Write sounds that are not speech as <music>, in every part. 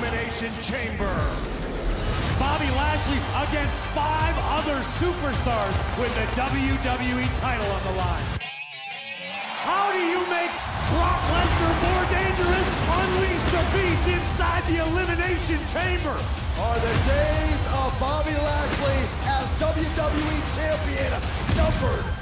Elimination Chamber. Bobby Lashley against five other superstars with the WWE title on the line. How do you make Brock Lesnar more dangerous? Unleash the beast inside the Elimination Chamber. Are the days of Bobby Lashley as WWE Champion numbered?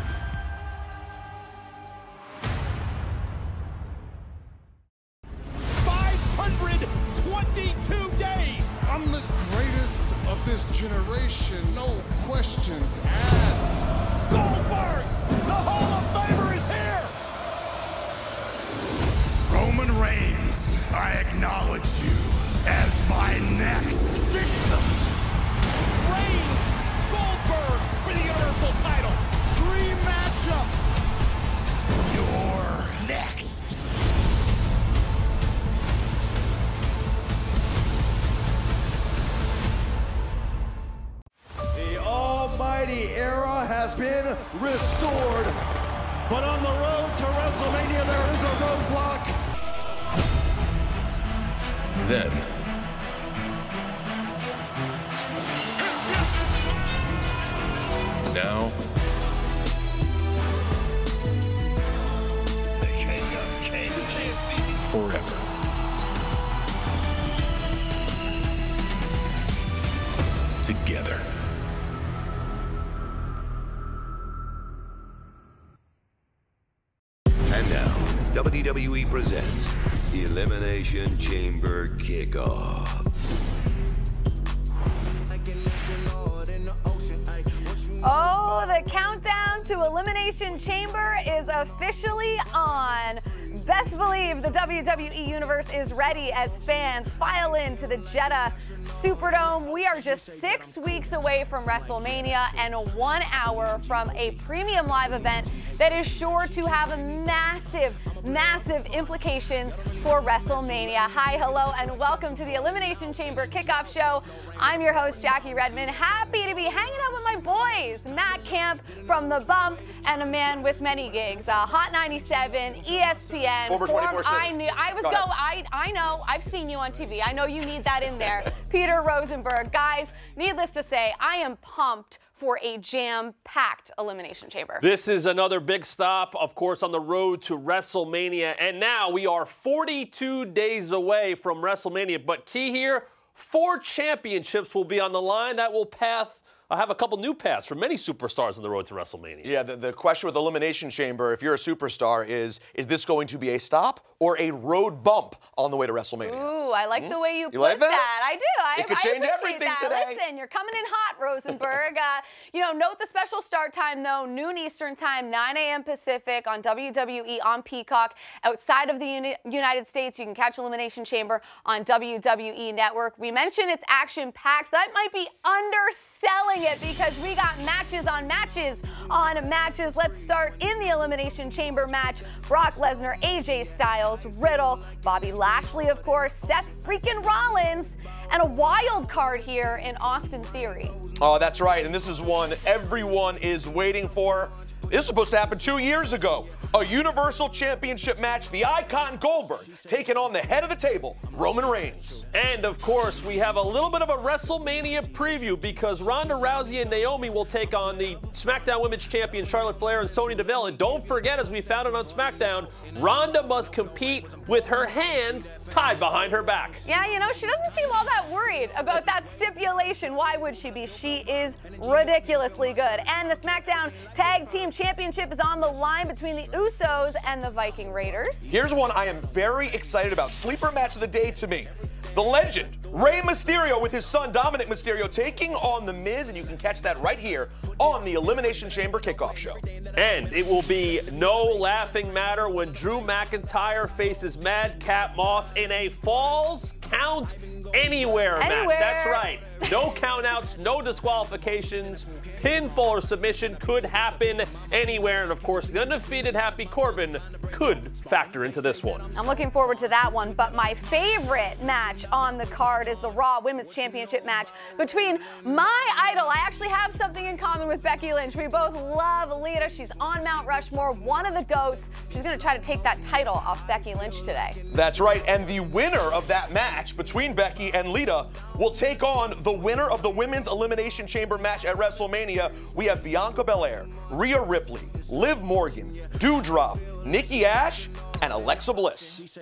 Officially on. Best believe the WWE Universe is ready as fans file into the Jeddah Superdome. We are just six weeks away from WrestleMania and one hour from a premium live event that is sure to have a massive, massive implications for WrestleMania. Hi, hello, and welcome to the Elimination Chamber kickoff show. I'm your host, Jackie Redmond. Happy to be hanging out with my boys, Matt Camp from The Bump and a man with many gigs. Uh, Hot 97, ESPN. Former form- 24/7. I knew. I was Go go. I I know. I've seen you on TV. I know you need that in there. <laughs> Peter Rosenberg, guys. Needless to say, I am pumped for a jam-packed elimination chamber. This is another big stop, of course, on the road to WrestleMania. And now we are 42 days away from WrestleMania. But key here, four championships will be on the line. That will path, uh, have a couple new paths for many superstars on the road to WrestleMania. Yeah, the, the question with Elimination Chamber, if you're a superstar, is is this going to be a stop or a road bump on the way to WrestleMania? Ooh, I like the way you, put like that? I do. I, It could I change appreciate everything that. today. Listen, you're coming in hot, <laughs> Rosenberg. uh, you know, note the special start time though, noon Eastern time, 9 a.m. Pacific on WWE on Peacock. Outside of the Uni- United States, you can catch Elimination Chamber on WWE Network. We mentioned it's action packed. That might be underselling it because we got matches on matches on matches. Let's start in the Elimination Chamber match. Brock Lesnar, AJ Styles, Riddle, Bobby Lashley, of course, Seth freaking Rollins, and a wild card here in Austin Theory. Oh, that's right. And this is one everyone is waiting for. This was supposed to happen two years ago. A Universal Championship match, the icon Goldberg taking on the head of the table, Roman Reigns. And of course, we have a little bit of a WrestleMania preview because Ronda Rousey and Naomi will take on the SmackDown Women's Champion Charlotte Flair and Sonya Deville. And don't forget, as we found it on SmackDown, Ronda must compete with her hand tied behind her back. Yeah, you know, she doesn't seem all that worried about that stipulation. Why would she be? She is ridiculously good. And the SmackDown Tag Team Championship is on the line between the Usos and the Viking Raiders. Here's one I am very excited about. Sleeper match of the day to me. The legend, Rey Mysterio, with his son Dominic Mysterio, taking on The Miz, and you can catch that right here on the Elimination Chamber Kickoff Show. And it will be no laughing matter when Drew McIntyre faces Madcap Moss in a Falls Count Anywhere, match. Anywhere. That's right. No countouts, no disqualifications. Pinfall or submission could happen anywhere. And of course, the undefeated Happy Corbin could factor into this one. I'm looking forward to that one, but my favorite match on the card is the Raw Women's Championship match between my idol. I actually have something in common with Becky Lynch. We both love Lita. She's on Mount Rushmore, one of the GOATs. She's going to try to take that title off Becky Lynch today. That's right. And the winner of that match between Becky and Lita will take on the winner of the Women's Elimination Chamber match at WrestleMania. We have Bianca Belair, Rhea Ripley, Liv Morgan, Doudrop, Nikki Ash, and Alexa Bliss.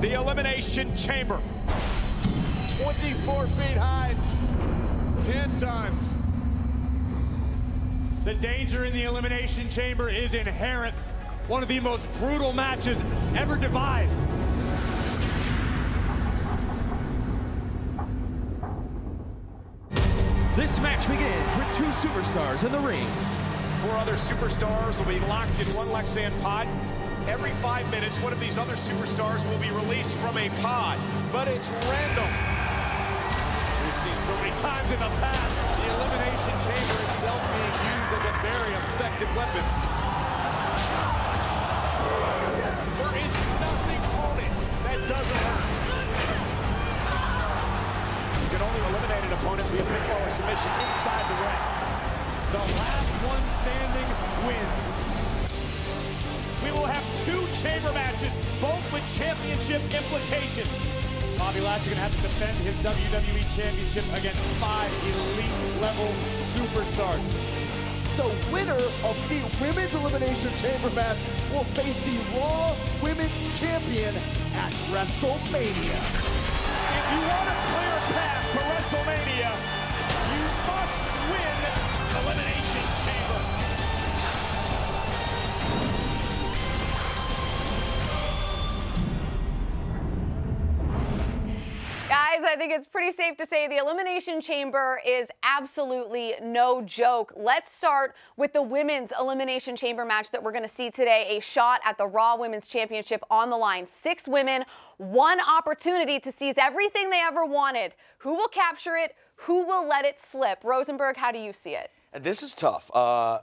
The Elimination Chamber. 24 feet high, 10 times. The danger in the Elimination Chamber is inherent. One of the most brutal matches ever devised. This match begins with two superstars in the ring. Four other superstars will be locked in one Lexan pod. Every five minutes, one of these other superstars will be released from a pod, but it's random. We've seen so many times in the past the Elimination Chamber itself being used as a very effective weapon. There is nothing on it that doesn't hurt. Can only eliminate an opponent via pinfall or submission inside the ring. The last one standing wins. We will have two chamber matches, both with championship implications. Bobby Lashley going to have to defend his WWE Championship against five elite-level superstars. The winner of the Women's Elimination Chamber match will face the Raw Women's Champion at WrestleMania. If you want a clear path to WrestleMania, I think it's pretty safe to say the Elimination Chamber is absolutely no joke. Let's start with the Women's Elimination Chamber match that we're going to see today. A shot at the Raw Women's Championship on the line. Six women, one opportunity to seize everything they ever wanted. Who will capture it? Who will let it slip? Rosenberg, how do you see it? This is tough. Uh,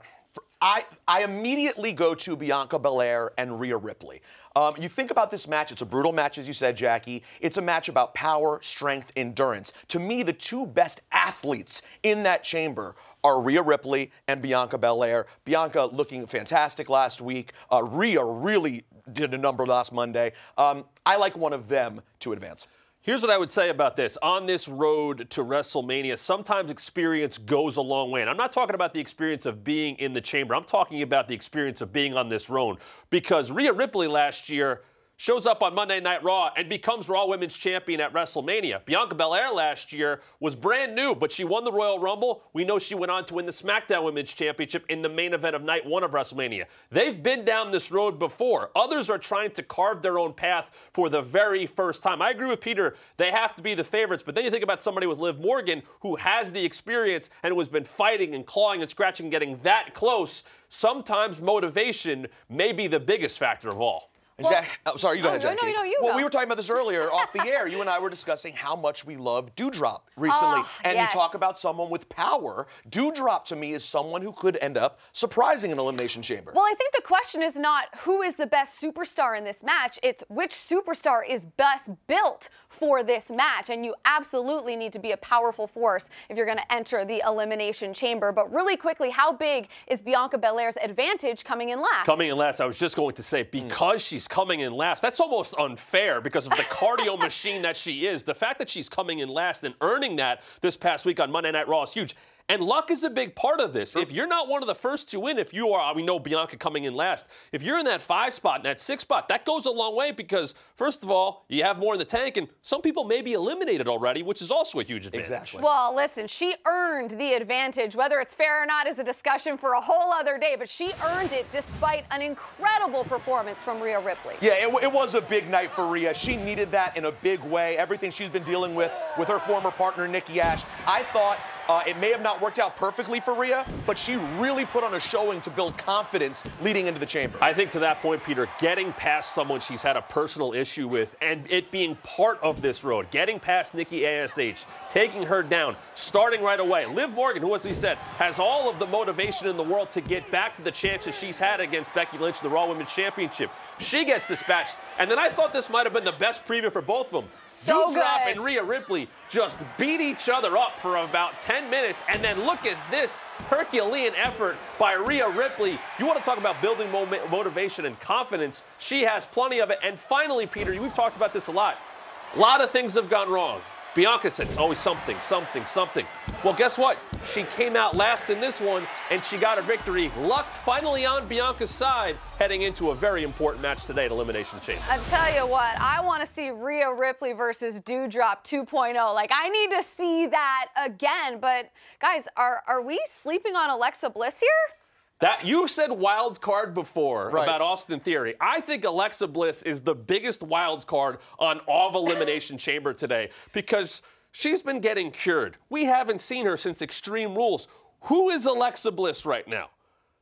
I, I immediately go to Bianca Belair and Rhea Ripley. Um, you think about this match, it's a brutal match, as you said, Jackie. It's a match about power, strength, endurance. To me, the two best athletes in that chamber are Rhea Ripley and Bianca Belair. Bianca looking fantastic last week. Uh, Rhea really did a number last Monday. Um, I like one of them to advance. Here's what I would say about this. On this road to WrestleMania, sometimes experience goes a long way. And I'm not talking about the experience of being in the chamber. I'm talking about the experience of being on this road. Because Rhea Ripley last year shows up on Monday Night Raw and becomes Raw Women's Champion at WrestleMania. Bianca Belair last year was brand new, but she won the Royal Rumble. We know she went on to win the SmackDown Women's Championship in the main event of night one of WrestleMania. They've been down this road before. Others are trying to carve their own path for the very first time. I agree with Peter. They have to be the favorites, but then you think about somebody with Liv Morgan who has the experience and who has been fighting and clawing and scratching and getting that close. Sometimes motivation may be the biggest factor of all. Well, Jack, oh, sorry, you go no, ahead, no, Jackie. no, no, you well, go. we were talking about this earlier <laughs> off the air. You and I were discussing how much we love Doudrop recently. Oh, and yes. you talk about someone with power. Doudrop to me is someone who could end up surprising an Elimination Chamber. Well, I think the question is not who is the best superstar in this match, it's which superstar is best built for this match. And you absolutely need to be a powerful force if you're going to enter the Elimination Chamber. But really quickly, how big is Bianca Belair's advantage coming in last? Coming in last, I was just going to say, hmm. because she's coming in last, that's almost unfair because of the cardio machine that she is. The fact that she's coming in last and earning that this past week on Monday Night Raw is huge. And luck is a big part of this. If you're not one of the first to win, if you are, we know Bianca coming in last, if you're in that five spot and that six spot, that goes a long way because, first of all, you have more in the tank, and some people may be eliminated already, which is also a huge advantage. Exactly. Well, listen, she earned the advantage. Whether it's fair or not is a discussion for a whole other day, but she earned it despite an incredible performance from Rhea Ripley. Yeah, it, it was a big night for Rhea. She needed that in a big way. Everything she's been dealing with with her former partner, Nikki Ash. I thought Uh, it may have not worked out perfectly for Rhea, but she really put on a showing to build confidence leading into the chamber. I think to that point, Peter, getting past someone she's had a personal issue with and it being part of this road, getting past Nikki ASH, taking her down, starting right away. Liv Morgan, who, as we said, has all of the motivation in the world to get back to the chances she's had against Becky Lynch in the Raw Women's Championship. She gets dispatched. And then I thought this might have been the best preview for both of them. So Doudrop good. and Rhea Ripley just beat each other up for about 10 minutes. And then look at this Herculean effort by Rhea Ripley. You want to talk about building mo- motivation and confidence? She has plenty of it. And finally, Peter, we've talked about this a lot. A lot of things have gone wrong. Bianca said it's always something, something, something. Well, guess what? She came out last in this one and she got a victory. Luck finally on Bianca's side heading into a very important match today at Elimination Chamber. I tell you what, I want to see Rhea Ripley versus Doudrop 2.0. Like, I need to see that again. But guys, are are we sleeping on Alexa Bliss here? That you said wild card before Right. about Austin Theory. I think Alexa Bliss is the biggest wild card on all of Elimination Chamber today because she's been getting cured. We haven't seen her since Extreme Rules. Who is Alexa Bliss right now?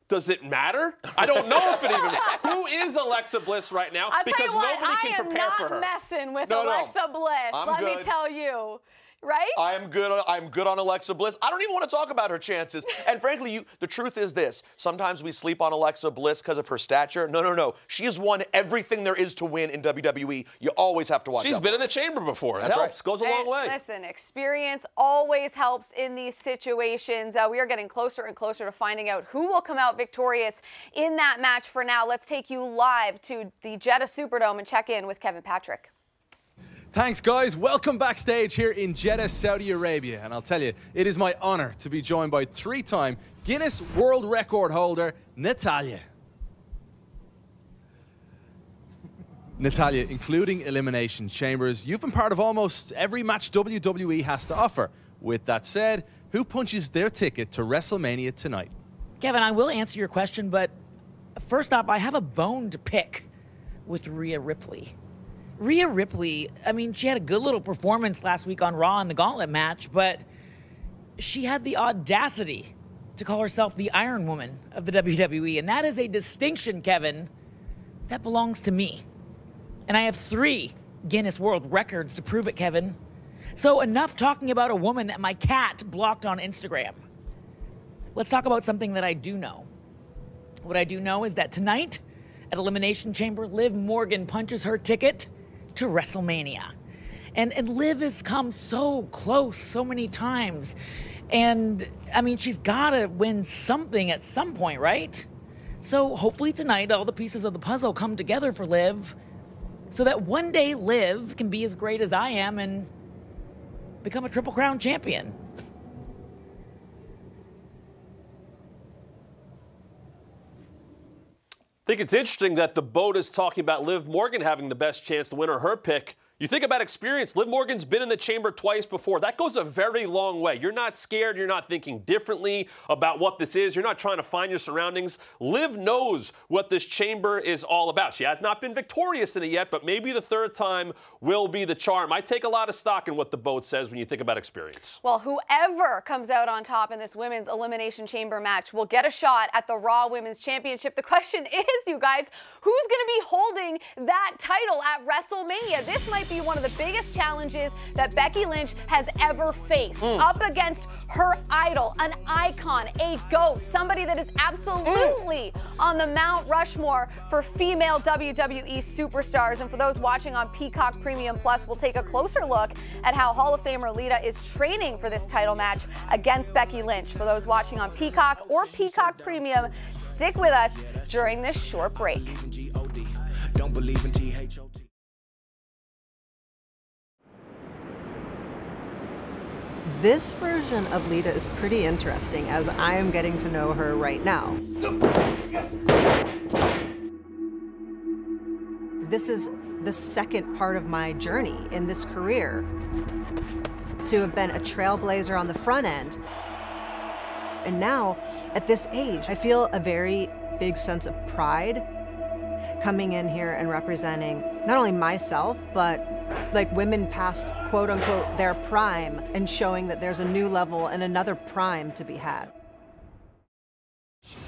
Does it matter? I don't know if it even. <laughs> Who is Alexa Bliss right now? I'll because tell you what, nobody I can am prepare not for her. messing with No, no. Alexa Bliss. I'm let me tell you. Right? I am good. on- I'm good on Alexa Bliss. I don't even want to talk about her chances. And frankly, you, the truth is this: sometimes we sleep on Alexa Bliss because of her stature. No, no, no. She has won everything there is to win in WWE. You always have to watch. She's out been for in the chamber before. It That's helps. right. Goes a long Eh, way. Listen, experience always helps in these situations. Uh, we are getting closer and closer to finding out who will come out victorious in that match. For now, let's take you live to the Jeddah Superdome and check in with Kevin Patrick. Thanks, guys. Welcome backstage here in Jeddah, Saudi Arabia. And I'll tell you, it is my honor to be joined by three time Guinness World Record holder, Natalya. <laughs> Natalya, including Elimination Chambers, you've been part of almost every match WWE has to offer. With that said, who punches their ticket to WrestleMania tonight? Kevin, I will answer your question, but first off, I have a bone to pick with Rhea Ripley. Rhea Ripley, I mean, she had a good little performance last week on Raw in the Gauntlet match, but she had the audacity to call herself the Iron Woman of the WWE. And that is a distinction, Kevin, that belongs to me. And I have three Guinness World Records to prove it, Kevin. So, enough talking about a woman that my cat blocked on Instagram. Let's talk about something that I do know. What I do know is that tonight at Elimination Chamber, Liv Morgan punches her ticket to WrestleMania. And, and Liv has come so close so many times. And I mean, she's got to win something at some point, right? So hopefully tonight, all the pieces of the puzzle come together for Liv so that one day Liv can be as great as I am and become a Triple Crown champion. I think it's interesting that the boat is talking about Liv Morgan having the best chance to win or her pick. You think about experience. Liv Morgan's been in the chamber twice before. That goes a very long way. You're not scared. You're not thinking differently about what this is. You're not trying to find your surroundings. Liv knows what this chamber is all about. She has not been victorious in it yet, but maybe the third time will be the charm. I take a lot of stock in what the boat says when you think about experience. Well, whoever comes out on top in this women's elimination chamber match will get a shot at the Raw Women's Championship. The question is, you guys, who's going to be holding that title at WrestleMania? This might be one of the biggest challenges that Becky Lynch has ever faced. Mm. Up against her idol, an icon, a ghost, somebody that is absolutely mm. on the Mount Rushmore for female WWE superstars. And for those watching on Peacock Premium Plus, we'll take a closer look at how Hall of Famer Lita is training for this title match against Becky Lynch. For those watching on Peacock or Peacock Premium, stick with us during this short break. Don't believe in THOT. This version of Lita is pretty interesting as I am getting to know her right now. This is the second part of my journey in this career. To have been a trailblazer on the front end. And now, at this age, I feel a very big sense of pride coming in here and representing not only myself, but like women past quote unquote their prime and showing that there's a new level and another prime to be had.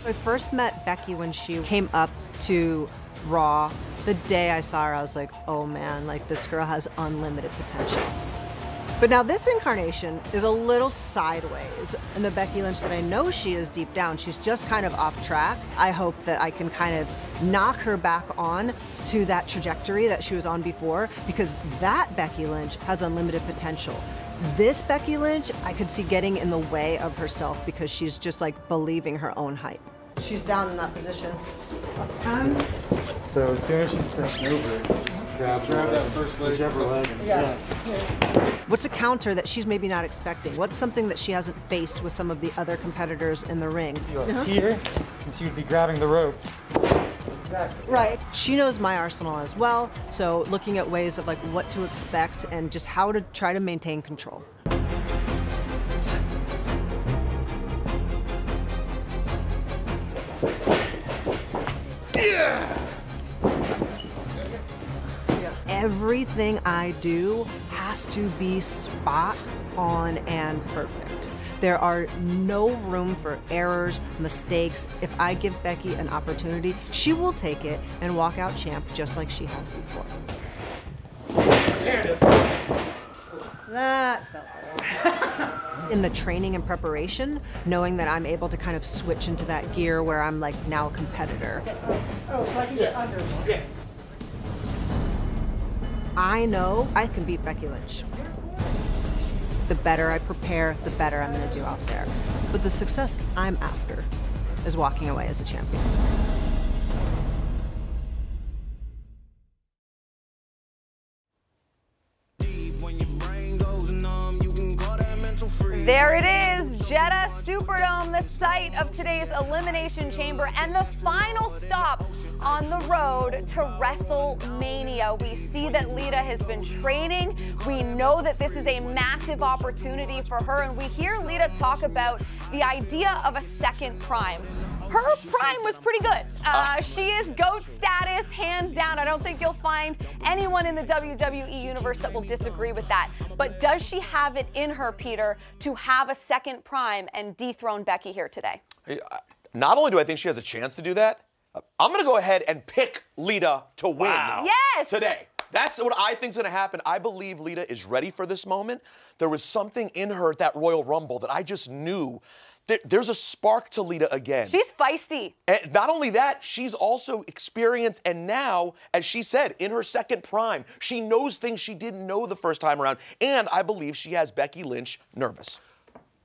I first met Becky when she came up to Raw. The day I saw her, I was like, oh man, like this girl has unlimited potential. But now this incarnation is a little sideways. And the Becky Lynch that I know she is deep down, she's just kind of off track. I hope that I can kind of knock her back on to that trajectory that she was on before because that Becky Lynch has unlimited potential. This Becky Lynch, I could see getting in the way of herself because she's just like believing her own hype. She's down in that position. Um, so as soon as she steps over, just grab, grab that first leg. Whichever leg. and- Yeah. What's a counter that she's maybe not expecting? What's something that she hasn't faced with some of the other competitors in the ring? You go here, uh-huh. and she would be grabbing the rope. Exactly. Right. She knows my arsenal as well, so looking at ways of like what to expect and just how to try to maintain control. Everything I do has to be spot on and perfect. There are no room for errors, mistakes. If I give Becky an opportunity, she will take it and walk out champ just like she has before. That felt. In the training and preparation, knowing that I'm able to kind of switch into that gear where I'm like now a competitor. Oh, so I can get under. Yeah. I know I can beat Becky Lynch. The better I prepare, the better I'm going to do out there. But the success I'm after is walking away as a champion. There it is, Jeddah Superdome, the site of today's Elimination Chamber and the final stop on the road to WrestleMania. We see that Lita has been training. We know that this is a massive opportunity for her, and we hear Lita talk about the idea of a second prime. Her prime was pretty good. Uh, she is GOAT status, hands down. I don't think you'll find anyone in the WWE universe that will disagree with that. But does she have it in her, Peter, to have a second prime and dethrone Becky here today? Not only do I think she has a chance to do that, uh, I'm going to go ahead and pick Lita to win Yes! today. That's what I think is going to happen. I believe Lita is ready for this moment. There was something in her at that Royal Rumble that I just knew. That There's a spark to Lita again. She's feisty. And not only that, she's also experienced, and now, as she said, in her second prime, she knows things she didn't know the first time around. And I believe she has Becky Lynch nervous.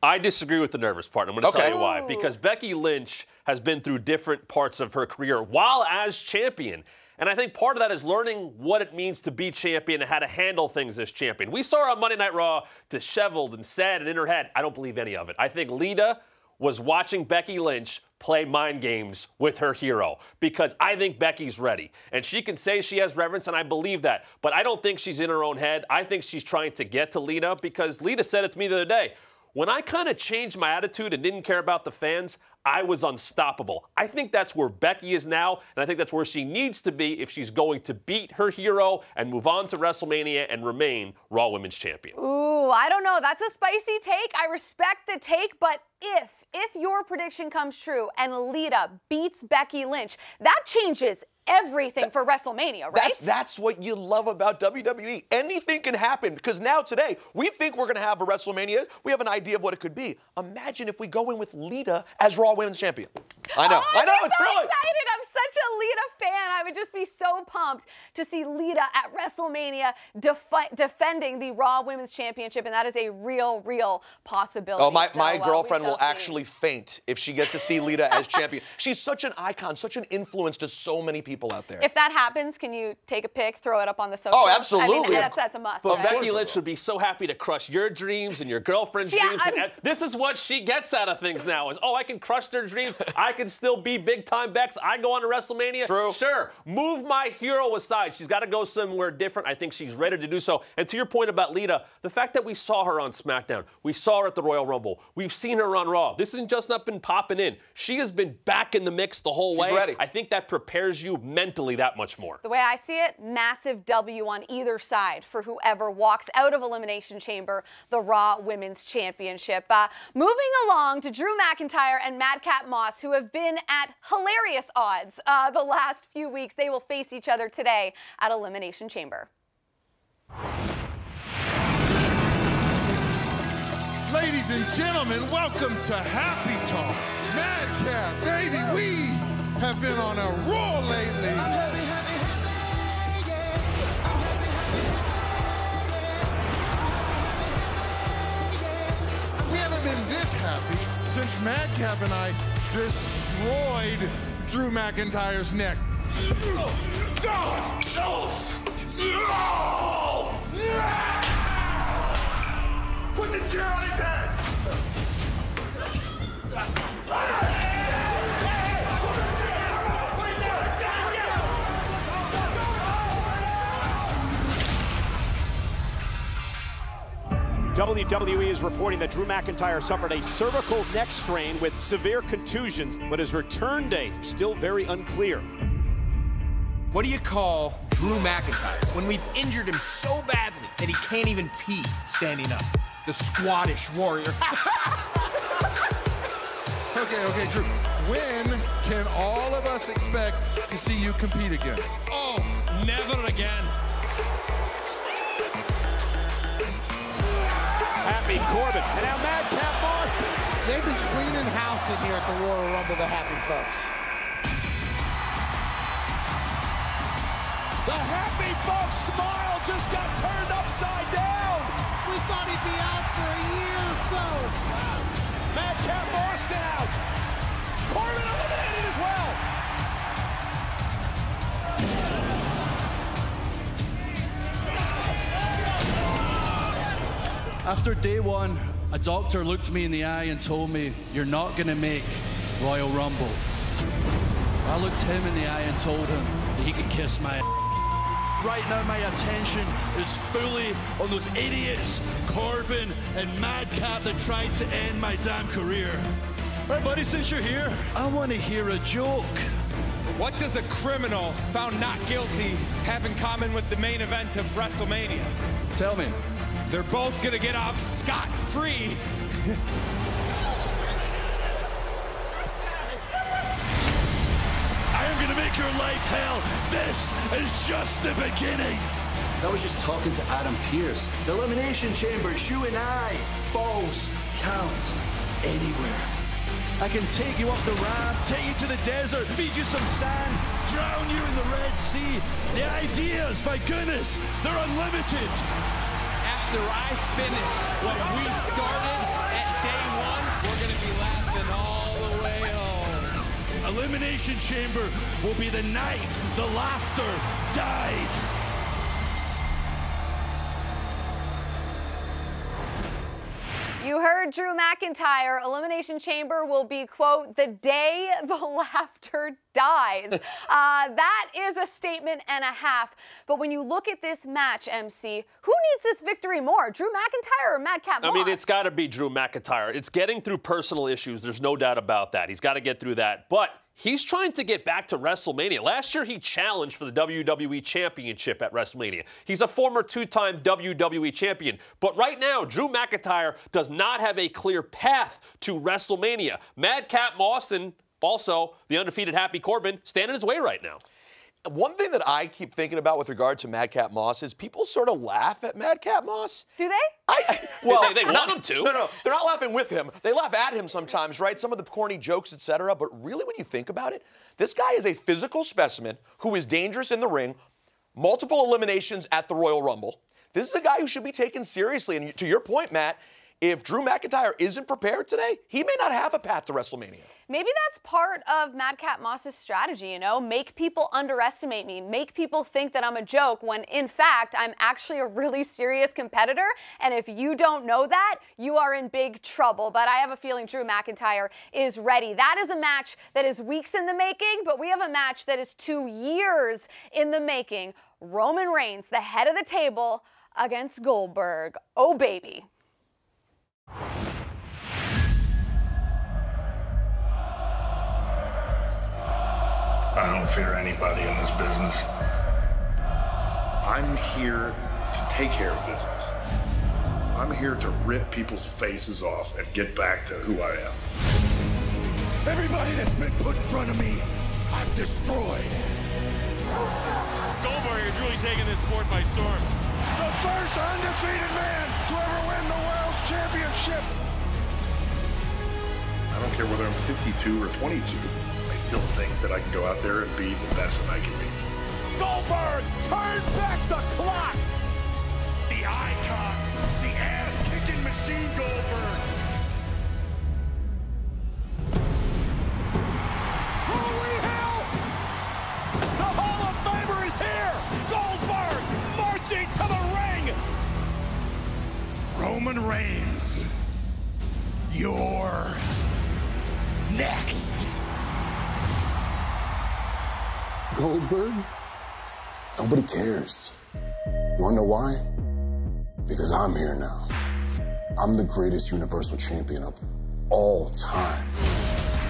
I disagree with the nervous part. I'm going to Okay. tell you why. Because Becky Lynch has been through different parts of her career while as champion. And I think part of that is learning what it means to be champion and how to handle things as champion. We saw on Monday Night Raw disheveled and sad and in her head. I don't believe any of it. I think Lita was watching Becky Lynch play mind games with her hero because I think Becky's ready. And she can say she has reverence, and I believe that. But I don't think she's in her own head. I think she's trying to get to Lita because Lita said it to me the other day. When I kind of changed my attitude and didn't care about the fans, I was unstoppable. I think that's where Becky is now, and I think that's where she needs to be if she's going to beat her hero and move on to WrestleMania and remain Raw Women's Champion. Ooh, I don't know. That's a spicy take. I respect the take, but if if your prediction comes true and Lita beats Becky Lynch, that changes everything for WrestleMania, right? That's that's what you love about WWE. Anything can happen because now today we think we're going to have a WrestleMania. We have an idea of what it could be. Imagine if we go in with Lita as Raw Women's Champion. I know. Oh, I know. I'm It's so really. excited. I'm such a Lita fan. I would just be so pumped to see Lita at WrestleMania defi- defending the Raw Women's Championship, and that is a real, real possibility. Oh, my, So, my uh, girlfriend will see. actually faint if she gets to see Lita as champion. <laughs> She's such an icon, such an influence to so many people out there. If that happens, can you take a pic, throw it up on the social? Oh, I absolutely. mean, that's, that's a must. But right? Becky Lynch would be so happy to crush your dreams and your girlfriend's Yeah, dreams. and- I'm- and this is what she gets out of things now: is oh, I can crush their dreams. I can still be big time Bex. I go on to WrestleMania. True. Sure. Move my hero aside. She's got to go somewhere different. I think she's ready to do so. And to your point about Lita, the fact that we saw her on SmackDown, we saw her at the Royal Rumble, we've seen her on Raw. This isn't just not been popping in. She has been back in the mix the whole way. ready. I think that prepares you mentally that much more. The way I see it, massive W on either side for whoever walks out of Elimination Chamber, the Raw Women's Championship. Uh, moving along to Drew McIntyre and Madcap Moss, who have been at hilarious odds uh, the last few weeks. They will face each other today at Elimination Chamber. Ladies and gentlemen, welcome to Happy Talk. Madcap, baby, we have been on a roll lately. We haven't been this happy since Madcap and I destroyed Drew McIntyre's neck. Put the chair on his head! WWE is reporting that Drew McIntyre suffered a cervical neck strain with severe contusions, but his return date is still very unclear. What do you call Drew McIntyre when we've injured him so badly that he can't even pee standing up? The Squattish warrior. <laughs> Okay, okay, Drew. When can all of us expect to see you compete again? oh, never again. Happy Corbin. And now Madcap Moss. They've been cleaning house in here at the Royal Rumble, the happy folks. The happy folks smile just got turned upside down. We thought he'd be out for a year or so. Madcap Moss out. After day one, a doctor looked me in the eye and told me, You're not going to make Royal Rumble. I looked him in the eye and told him that he could kiss my ass. Right now, my attention is fully on those idiots, Corbin and Madcap, that tried to end my damn career. Right, buddy, since you're here, I want to hear a joke. What does a criminal found not guilty have in common with the main event of WrestleMania? Tell me. They're both gonna get off scot-free. I am going to make your life hell. This is just the beginning. I was just talking to Adam Pearce. The Elimination Chamber, it's you and I. Falls count anywhere. I can take you up the ramp, take you to the desert, feed you some sand, drown you in the Red Sea. The ideas, my goodness, they're unlimited. After I finish what we started at day one, we're gonna be laughing all the way home. Elimination Chamber will be the night the laughter died. You heard Drew McIntyre. Elimination Chamber will be, quote, the day the <laughs> laughter dies. uh, that is a statement and a half. But when you look at this match, MC, who needs this victory more, Drew McIntyre or Madcap Moss? I mean, it's got to be Drew McIntyre. It's getting through personal issues. There's no doubt about that. He's got to get through that. But he's trying to get back to WrestleMania. Last year, he challenged for the WWE Championship at WrestleMania. He's a former two time WWE champion. But right now, Drew McIntyre does not have a clear path to WrestleMania. Madcap and also the undefeated Happy Corbin stand in his way right now. One thing that I keep thinking about with regard to Madcap Moss is people sort of laugh at Madcap Moss. Do they? I, I <laughs> well, They- they want not- him to. <laughs> No, no, they're not laughing with him. They laugh at him sometimes, right? Some of the corny jokes, etc. But really, when you think about it, this guy is a physical specimen who is dangerous in the ring, multiple eliminations at the Royal Rumble. This is a guy who should be taken seriously. And to your point, Matt, if Drew McIntyre isn't prepared today, he may not have a path to WrestleMania. Maybe that's part of Madcap Moss's strategy, you know? Make people underestimate me, make people think that I'm a joke when in fact I'm actually a really serious competitor. And if you don't know that, you are in big trouble. But I have a feeling Drew McIntyre is ready. That is a match that is weeks in the making, but we have a match that is two years in the making. Roman Reigns, the head of the table, against Goldberg. Oh, baby. I don't fear anybody in this business. I'm here to take care of business. I'm here to rip people's faces off and get back to who I am. Everybody that's been put in front of me, I've destroyed. Goldberg is really taking this sport by storm. The first undefeated man to ever win the world championship. I don't care whether I'm 52 or 22. I still think that I can go out there and be the best that I can be. Goldberg, turn back the clock. The icon, the ass-kicking machine Goldberg. Roman Reigns, you're next. Goldberg? Nobody cares. You wanna know why? Because I'm here now. I'm the greatest Universal Champion of all time.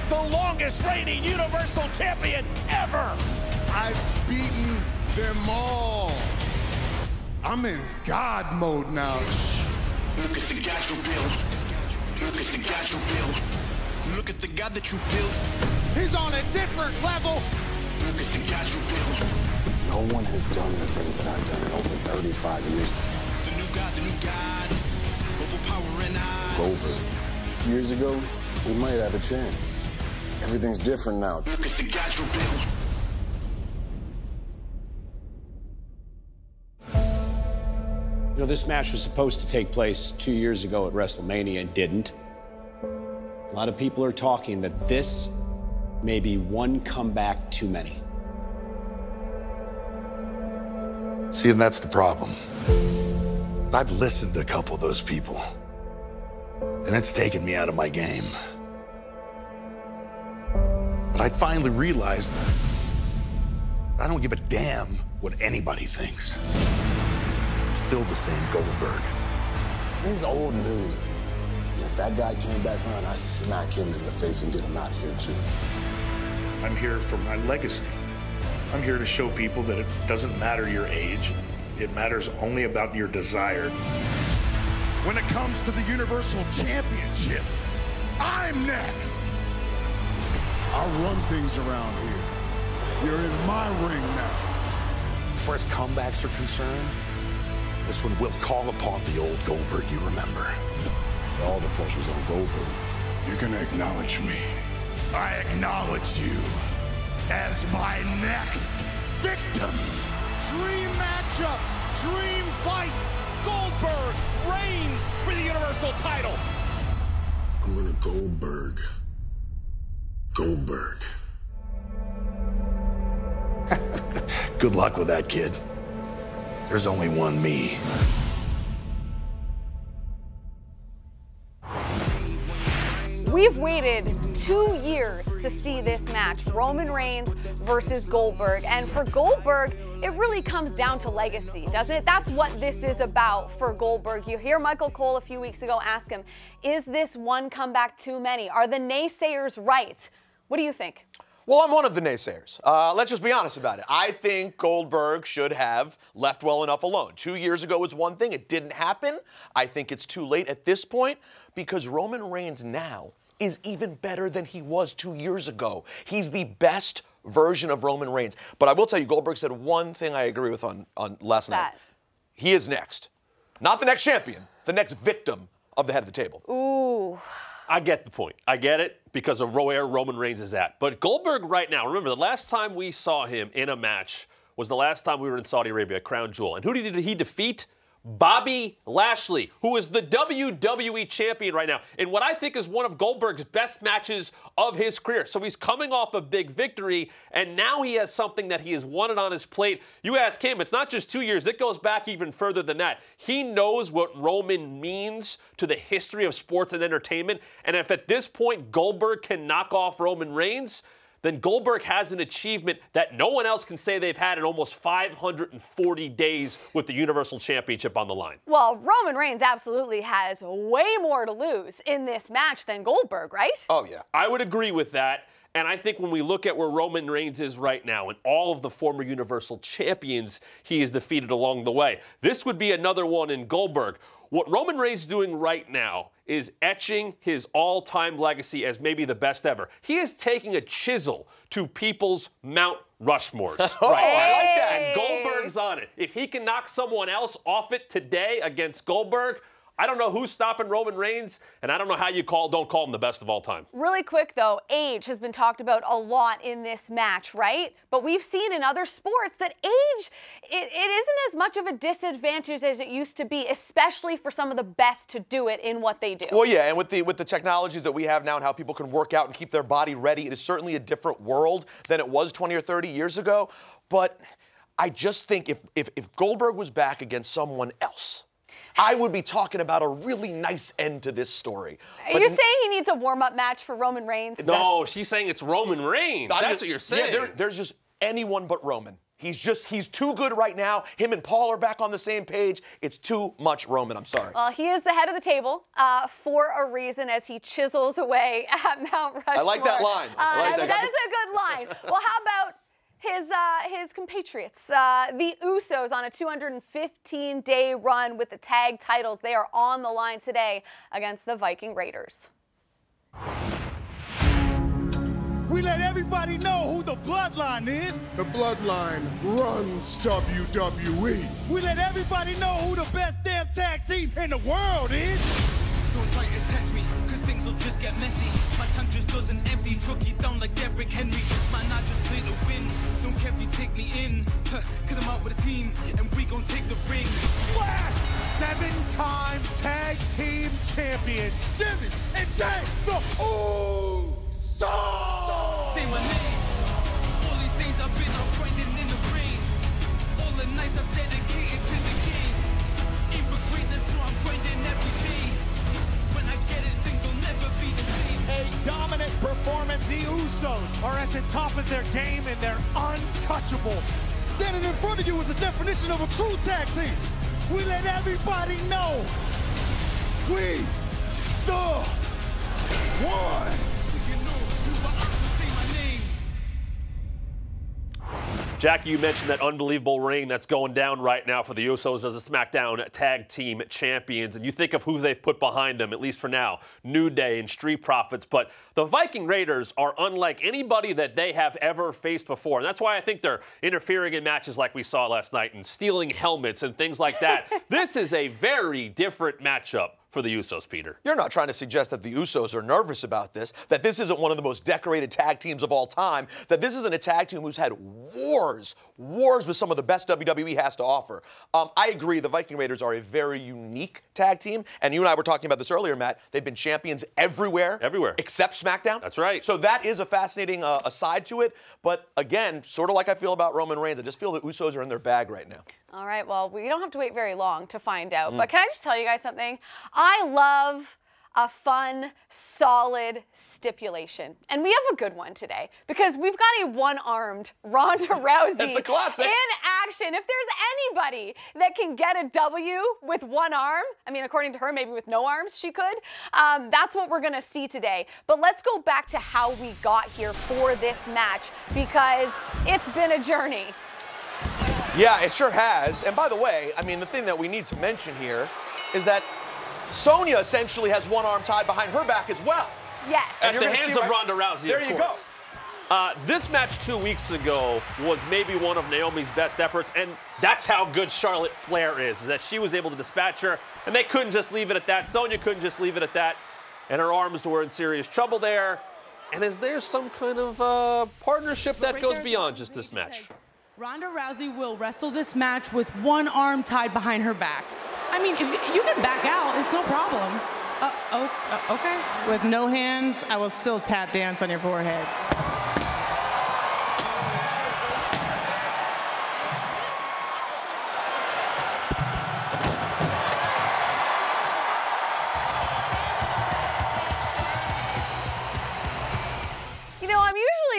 The longest reigning Universal Champion ever! I've beaten them all. I'm in God mode now. Look at the God you built. Look at the God you built. Look at the God that you built. He's on a different level. Look at the God you built. No one has done the things that I've done in over 35 years. The new God, the new God. Overpowering eyes. Goldberg. Years ago, he might have a chance. Everything's different now. Look at the God you built. Know, this match was supposed to take place two years ago at WrestleMania and didn't. A lot of people are talking that this may be one comeback too many. See, and that's the problem. I've listened to a couple of those people, and it's taken me out of my game. But I finally realized I don't give a damn what anybody thinks. I'm still the same Goldberg. He's old news. If that guy came back around, I'd smack him in the face and get him out of here, too. I'm here for my legacy. I'm here to show people that it doesn't matter your age. It matters only about your desire. When it comes to the Universal Championship, I'm next. I'll run things around here. You're in my ring now. As far as comebacks are concerned, this one will call upon the old Goldberg you remember. All the pressure's on Goldberg. You're gonna acknowledge me. I acknowledge you as my next victim. Dream matchup, dream fight. Goldberg reigns for the Universal title. I'm gonna Goldberg. Goldberg. <laughs> Good luck with that, kid. There's only one me. We've waited two years to see this match, Roman Reigns versus Goldberg. And for Goldberg, it really comes down to legacy, doesn't it? That's what this is about for Goldberg. You hear Michael Cole a few weeks ago ask him, is this one comeback too many? Are the naysayers right? What do you think? Well, I'm one of the naysayers. Uh, let's just be honest about it. I think Goldberg should have left well enough alone. Two years ago was one thing, it didn't happen. I think it's too late at this point because Roman Reigns now is even better than he was two years ago. He's the best version of Roman Reigns. But I will tell you, Goldberg said one thing I agree with on, on last night. He is next. Not the next champion, the next victim of the head of the table. Ooh. I get the point. I get it because of where Roman Reigns is at. But Goldberg right now, remember the last time we saw him in a match was the last time we were in Saudi Arabia, Crown Jewel. And who did he defeat? Bobby Lashley, who is the WWE champion right now, in what I think is one of Goldberg's best matches of his career. So he's coming off a big victory, and now he has something that he has wanted on his plate. You ask him, it's not just two years, it goes back even further than that. He knows what Roman means to the history of sports and entertainment, and if at this point Goldberg can knock off Roman Reigns, then Goldberg has an achievement that no one else can say they've had in almost 540 days with the Universal Championship on the line. Well, Roman Reigns absolutely has way more to lose in this match than Goldberg, right? Oh, yeah. I would agree with that. And I think when we look at where Roman Reigns is right now and all of the former Universal Champions he has defeated along the way, this would be another one in Goldberg. What Roman Reigns is doing right now is etching his all time legacy as maybe the best ever. He is taking a chisel to people's Mount Rushmores. Oh, <laughs> right? I like that. Goldberg's on it. If he can knock someone else off it today against Goldberg, I don't know who's stopping Roman Reigns, and I don't know how you call don't call him the best of all time. Really quick though, age has been talked about a lot in this match, right? But we've seen in other sports that age it, it isn't as much of a disadvantage as it used to be, especially for some of the best to do it in what they do. Well, yeah, and with the with the technologies that we have now and how people can work out and keep their body ready, it is certainly a different world than it was 20 or 30 years ago. But I just think if if, if Goldberg was back against someone else, I would be talking about a really nice end to this story. Are But you n- saying he needs a warm-up match for Roman Reigns? No, she's saying it's Roman Reigns. I'm That's just- what you're yeah, saying. there- there's just anyone but Roman. He's just he's too good right now. Him and Paul are back on the same page. It's too much Roman. I'm sorry. Well, he is the head of the table uh, for a reason as he chisels away <laughs> at Mount Rushmore. I like that line. I Uh, like that. that is a good line. well, how about his uh, his compatriots, uh, the Usos, on a 215-day run with the tag titles. They are on the line today against the Viking Raiders. We let everybody know who the bloodline is. The bloodline runs WWE. We let everybody know who the best damn tag team in the world is. Don't try to test me, cause things will just get messy. My tongue just doesn't empty, truck it down like Derrick Henry. Man, I just play to win. Don't care if you take me in, huh, <laughs> cause I'm out with a team, and we gon' take the ring. Splash! Seven-time tag team champions, Jimmy and Jay the Usos. Say my name. All these days I've been out grinding in the rain. All the nights I've dedicated to the game. Aim for greatness, so I'm grinding every day. A dominant performance. The Usos are at the top of their game and they're untouchable. Standing in front of you is the definition of a true tag team. We let everybody know we the ones. Jackie, you mentioned that unbelievable ring that's going down right now for the Usos as the SmackDown Tag Team Champions. And you think of who they've put behind them, at least for now New Day and Street Profits. But the Viking Raiders are unlike anybody that they have ever faced before. And that's why I think they're interfering in matches like we saw last night and stealing helmets and things like that. <laughs> this is a very different matchup for the Usos, Peter. You're not trying to suggest that the Usos are nervous about this, that this isn't one of the most decorated tag teams of all time, that this isn't a tag team who's had wars, wars with some of the best WWE has to offer. Um, I agree, the Viking Raiders are a very unique tag team, and you and I were talking about this earlier, Matt. They've been champions everywhere, everywhere except SmackDown. That's right. So that is a fascinating uh, aside to it, but again, sort of like I feel about Roman Reigns, I just feel the Usos are in their bag right now. All right, well, we don't have to wait very long to find out. Mm. But can I just tell you guys something? I love a fun, solid stipulation. And we have a good one today because we've got a one armed <laughs> Ronda Rousey That's a classic. in action. If there's anybody that can get a W with one arm, I mean, according to her, maybe with no arms, she could, um, that's what we're going to see today. But let's go back to how we got here for this match because it's been a journey. Yeah, it sure has. And by the way, I mean, the thing that we need to mention here is that Sonya essentially has one arm tied behind her back as well. Yes. At the hands of right- Ronda Rousey, There of you go. Uh, this match two weeks ago was maybe one of Naomi's best efforts, and that's how good Charlotte Flair is, is that she was able to dispatch her, and they couldn't just leave it at that. Sonya couldn't just leave it at that, and her arms were in serious trouble there. And is there some kind of uh, partnership that goes beyond just this match? Ronda Rousey will wrestle this match with one arm tied behind her back. I mean, if you can back out, it's no problem. Uh, oh, uh, okay. With no hands, I will still tap dance on your forehead.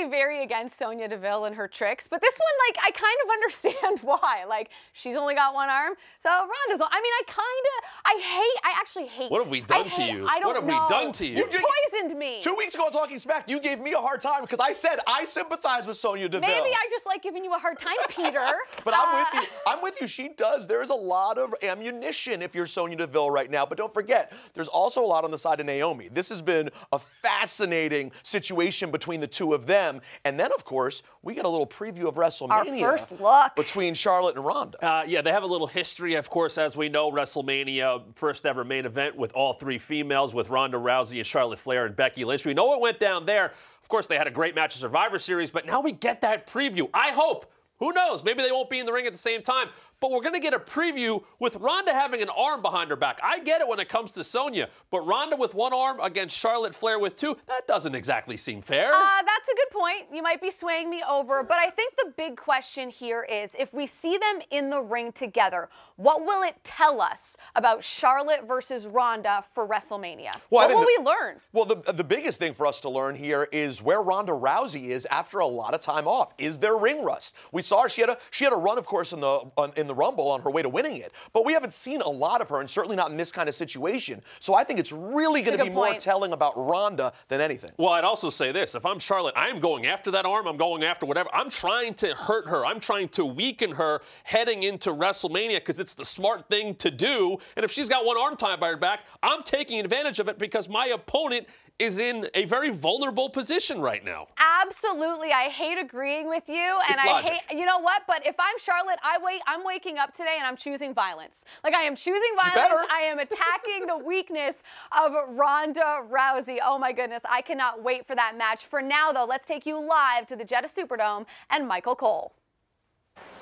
Usually very against Sonya Deville and her tricks, but this one, like, I kind of <laughs> understand why. Like, she's only got one arm, so Ronda's. I mean, I kind of, I hate, I actually hate. What have we done to you? I don't know. What have we done to you? You poisoned me. Two weeks ago on Talking Smack, you gave me a hard time because I said I sympathize with Sonya Deville. Maybe I just like giving you a hard time, Peter. <laughs> But I'm Uh, with you. I'm with you. She does. There is a lot of ammunition if you're Sonya Deville right now. But don't forget, there's also a lot on the side of Naomi. This has been a fascinating situation between the two of them. And then, of course, we get a little preview of WrestleMania. Our first look. between Charlotte and Ronda. Uh, yeah, they have a little history, of course, as we know. WrestleMania, first ever main event with all three females, with Ronda Rousey and Charlotte Flair and Becky Lynch. We know what went down there. Of course, they had a great match at Survivor Series, but now we get that preview. I hope. Who knows? Maybe they won't be in the ring at the same time. But we're going to get a preview with Ronda having an arm behind her back. I get it when it comes to Sonya, but Ronda with one arm against Charlotte Flair with two, that doesn't exactly seem fair. Uh, that's a good point. You might be swaying me over, but I think the big question here is if we see them in the ring together, what will it tell us about Charlotte versus Ronda for WrestleMania? Well, what will the- we learn? Well, the, the biggest thing for us to learn here is where Ronda Rousey is after a lot of time off. Is there ring rust? We saw her; she had a she had a run, of course, in the in the Rumble on her way to winning it, but we haven't seen a lot of her, and certainly not in this kind of situation. So I think it's really going to Good be more telling about Ronda than anything. Well, I'd also say this. If I'm Charlotte, I'm going after that arm. I'm going after whatever. I'm trying to hurt her. I'm trying to weaken her heading into WrestleMania because it's the smart thing to do. And if she's got one arm tied by her back, I'm taking advantage of it because my opponent is in a very vulnerable position right now. Absolutely. I hate agreeing with you. And It's I logic. hate you know what? But if I'm Charlotte, I wait, I'm waking up today and I'm choosing violence. Like I am choosing violence. I am attacking the weakness of Ronda Rousey. Oh my goodness. I cannot wait for that match. For now though, let's take you live to the Jeddah Superdome and Michael Cole.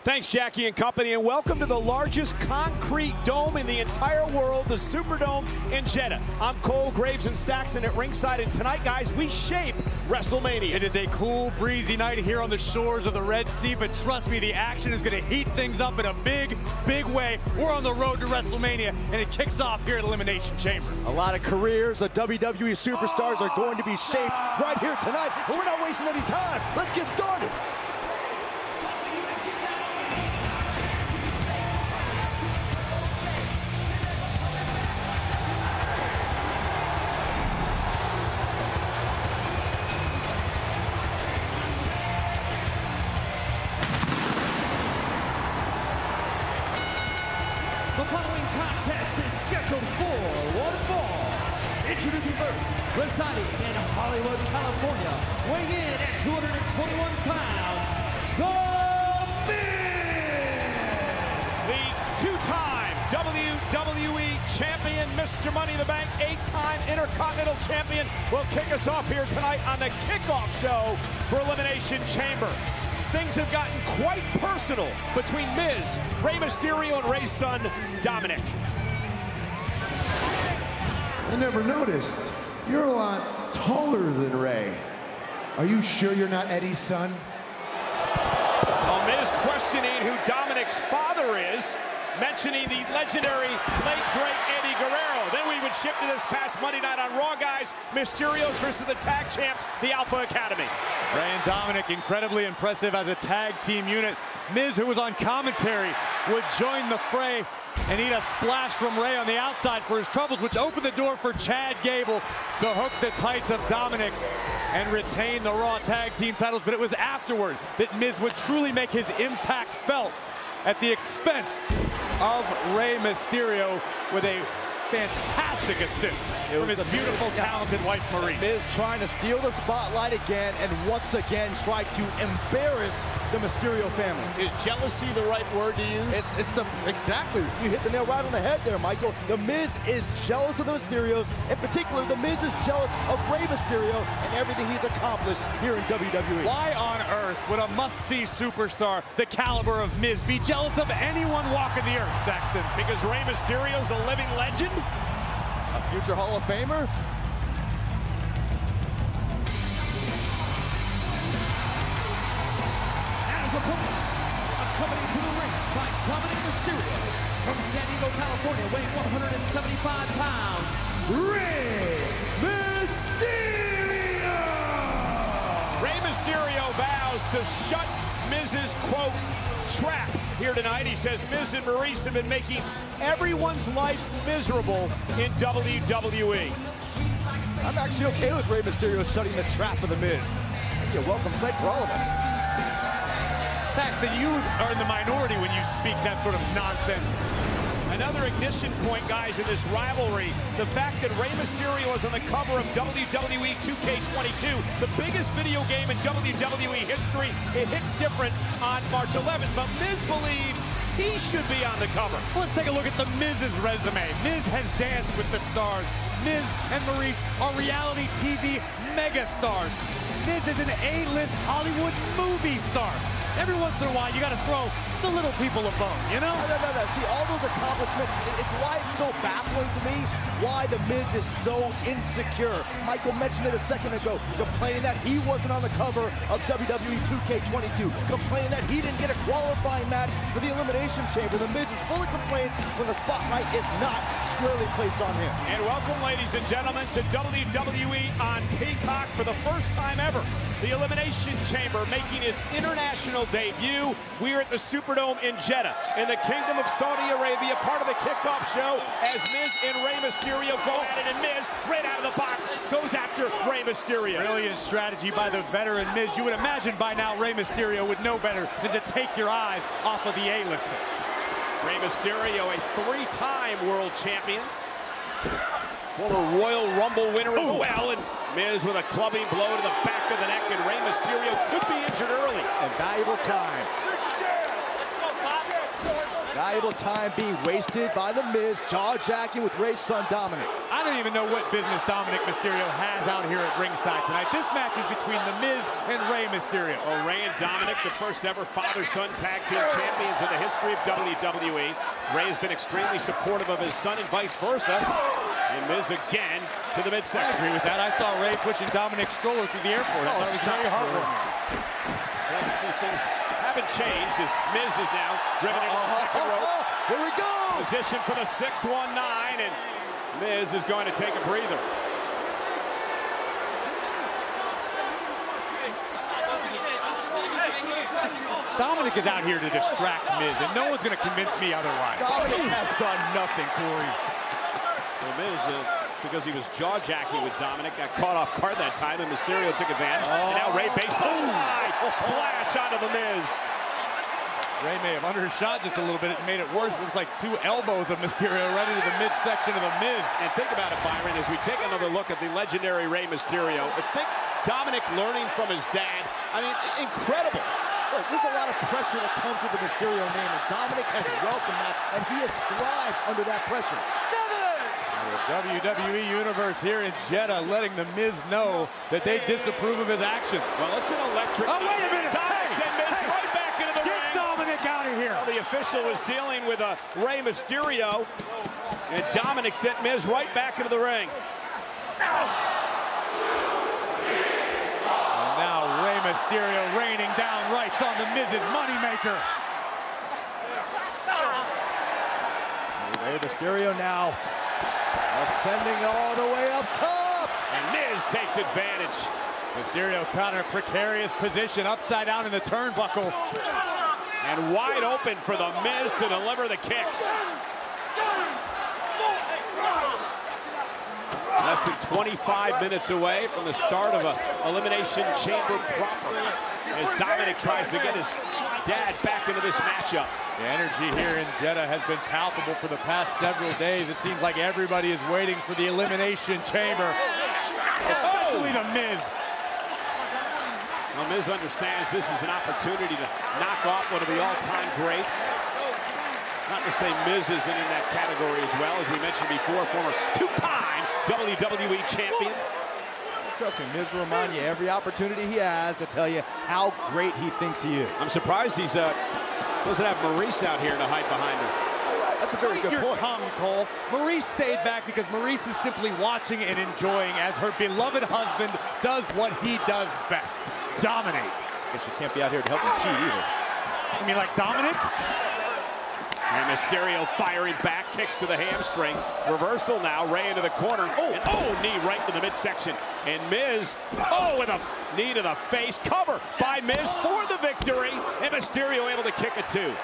Thanks, Jackie and company, and welcome to the largest concrete dome in the entire world, the Superdome in Jeddah. I'm Cole Graves and Saxton at ringside, and tonight, guys, we shape WrestleMania. It is a cool, breezy night here on the shores of the Red Sea, but trust me, the action is going to heat things up in a big, big way. We're on the road to WrestleMania, and it kicks off here at Elimination Chamber. A lot of careers of WWE superstars are going to be shaped right here tonight, and we're not wasting any time. Let's get started. Contest is scheduled for one fall. Introducing first, residing in Hollywood, California, weighing in at 221 pounds, The The two-time WWE champion, Mr. Money in the Bank, eight-time Intercontinental champion, will kick us off here tonight on the kickoff show for Elimination Chamber. Things have gotten quite personal between Miz, Rey Mysterio, and Rey's son, Dominic. I never noticed. You're a lot taller than Rey. Are you sure you're not Eddie's son? Well, Miz questioning who Dominic's father is, mentioning the legendary late great Shift to this past Monday night on Raw, guys. Mysterios versus the tag champs, the Alpha Academy. Rey and Dominic, incredibly impressive as a tag team unit. Miz, who was on commentary, would join the fray and need a splash from Rey on the outside for his troubles, which opened the door for Chad Gable to hook the tights of Dominic and retain the Raw tag team titles. But it was afterward that Miz would truly make his impact felt at the expense of Rey Mysterio with a fantastic assist from his beautiful, talented wife, Maryse. Miz trying to steal the spotlight again and once again try to embarrass the Mysterio family. Is jealousy the right word to use? It's, it's the exactly. You hit the nail right on the head there, Michael. The Miz is jealous of the Mysterios. In particular, the Miz is jealous of Rey Mysterio and everything he's accomplished here in WWE. Why on earth would a must-see superstar the caliber of Miz be jealous of anyone walking the earth, Saxton? Because Rey Mysterio's a living legend? A future Hall of Famer? As opponent, accompanied to the ring by Dominic Mysterio from San Diego, California, weighing 175 pounds, Rey Mysterio! Rey Mysterio vows to shut Miz's quote trap here tonight. He says Miz and Maryse have been making everyone's life miserable in WWE. I'm actually okay with Rey Mysterio shutting the trap of The Miz. It'd be a welcome sight for all of us. Saxton, you are in the minority when you speak that sort of nonsense. Another ignition point, guys, in this rivalry. The fact that Rey Mysterio is on the cover of WWE 2K22, the biggest video game in WWE history. It hits different on March 11th, but Miz believes he should be on the cover. Let's take a look at the Miz's resume. Miz has danced with the stars. Miz and Maryse are reality TV megastars. Miz is an A-list Hollywood movie star. Every once in a while, you got to throw the little people a bone, you know? No, no, no, no. See, all those accomplishments, it's why it's so baffling to me why The Miz is so insecure. Michael mentioned it a second ago, complaining that he wasn't on the cover of WWE 2K22, complaining that he didn't get a qualifying match for the Elimination Chamber. The Miz is full of complaints when the spotlight is not squarely placed on him. And welcome, ladies and gentlemen, to WWE on Peacock for the first time ever. The Elimination Chamber making its international debut. We are at the Superdome in Jeddah, in the Kingdom of Saudi Arabia, part of the kickoff show as Miz and Rey Mysterio go at it, and Miz, right out of the box, goes after Rey Mysterio. Brilliant strategy by the veteran Miz. You would imagine by now Rey Mysterio would know better than to take your eyes off of the A-lister. Rey Mysterio, a three-time world champion. Former Royal Rumble winner as well. And Miz with a clubbing blow to the back of the neck. And Rey Mysterio could be injured early. And valuable time. Valuable time being wasted by The Miz, jaw-jacking with Rey's son Dominic. I don't even know what business Dominic Mysterio has out here at ringside tonight. This match is between The Miz and Rey Mysterio. Oh, Rey and Dominic, the first ever father-son tag team champions in the history of WWE. Rey has been extremely supportive of his son and vice versa. And Miz again to the midsection. I agree with that. I saw Rey pushing Dominic's stroller through the airport. I Oh, thought it was stop very heartwarming. Glad to see things haven't changed as Miz is now driven into the second rope. Here we go! Position for the 619, and Miz is going to take a breather. Dominic is out here to distract Miz, and no one's going to convince me otherwise. Dominic has done nothing, Corey. Well, Miz, uh, because he was jaw-jacking with Dominic, got caught off guard that time, and Mysterio took advantage. And now Rey oh. baseball slide, splash onto the Miz. Rey may have undershot just a little bit. It made it worse. It Looks like two elbows of Mysterio right into the midsection of the Miz. And think about it, Byron, as we take another look at the legendary Rey Mysterio. I think Dominic learning from his dad. I mean, incredible. Look, there's a lot of pressure that comes with the Mysterio name, and Dominic has welcomed that, and he has thrived under that pressure. The WWE Universe here in Jeddah letting the Miz know that they disapprove of his actions. Well, it's an electric. Oh, wait a minute. Dominic Hey, Miz hey. right back into the Get ring. Dominic out of here. Well, the official was dealing with a Rey Mysterio, and Dominic sent Miz right back into the ring. And now Rey Mysterio raining down rights on the Miz's moneymaker. Rey Mysterio now ascending all the way up top. And Miz takes advantage. Mysterio caught in a precarious position, upside down in the turnbuckle. And wide open for the Miz to deliver the kicks. Less than 25 minutes away from the start of a Elimination Chamber proper. As Dominic tries to get his dad back into this matchup. The energy here in Jeddah has been palpable for the past several days. It seems like everybody is waiting for the Elimination Chamber, especially the Miz. Well, Miz understands this is an opportunity to knock off one of the all-time greats. Not to say Miz isn't in that category as well, as we mentioned before, former two-time WWE champion. Trust me, Miz will remind you every opportunity he has to tell you how great he thinks he is. I'm surprised he's uh, doesn't have Maryse out here to hide behind him. That's a very Bite good your point. tongue, Cole. Maryse stayed back because Maryse is simply watching and enjoying as her beloved husband does what he does best, dominate. Guess you can't be out here to help him cheat either. You mean like Dominic? And Mysterio firing back, kicks to the hamstring. Reversal now, Rey into the corner. Oh, and, oh, knee right to the midsection. And Miz, oh, with a knee to the face. Cover by Miz for the victory. And Mysterio able to kick it too.